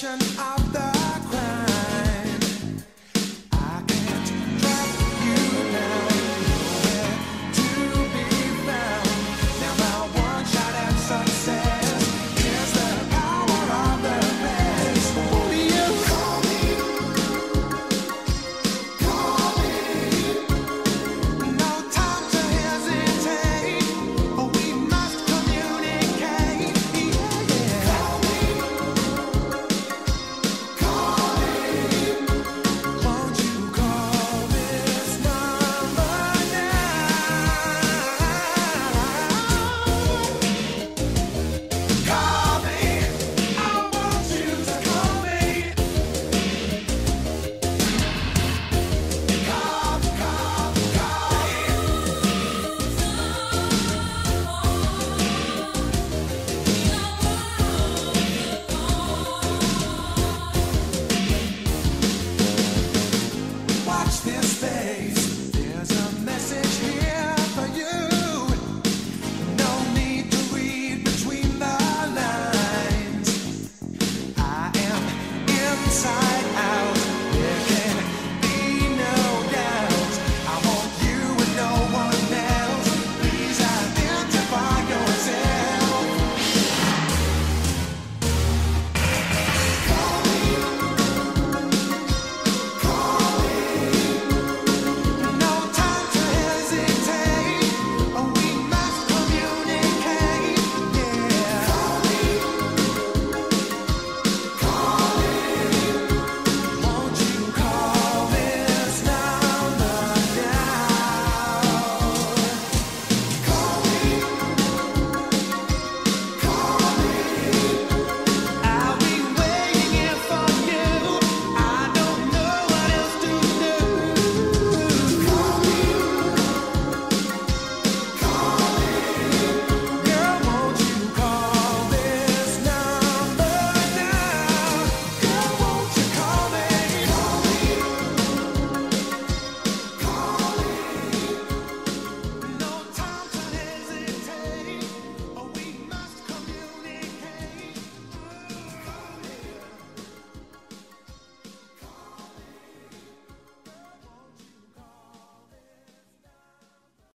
passion